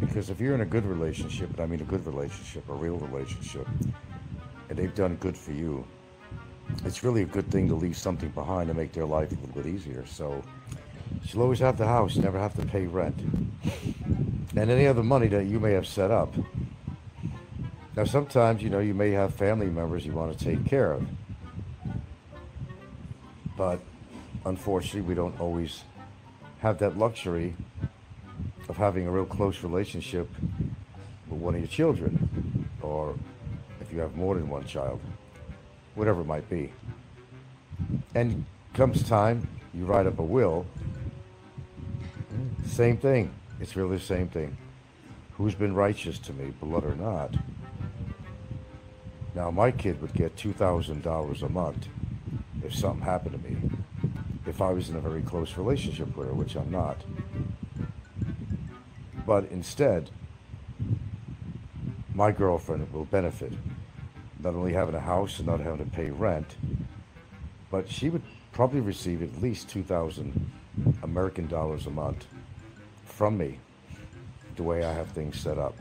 Because if you're in a good relationship, and I mean a good relationship, a real relationship, and they've done good for you, it's really a good thing to leave something behind to make their life a little bit easier. So she'll always have the house, never have to pay rent. And any other money that you may have set up. Now, sometimes, you know, you may have family members you want to take care of. But unfortunately, we don't always have that luxury having a real close relationship with one of your children, or if you have more than one child, whatever it might be. And comes time, you write up a will, same thing. It's really the same thing. Who's been righteous to me, blood or not? Now, my kid would get $2,000 a month if something happened to me, if I was in a very close relationship with her, which I'm not. But instead, my girlfriend will benefit, not only having a house and not having to pay rent, but she would probably receive at least 2,000 American dollars a month from me, the way I have things set up.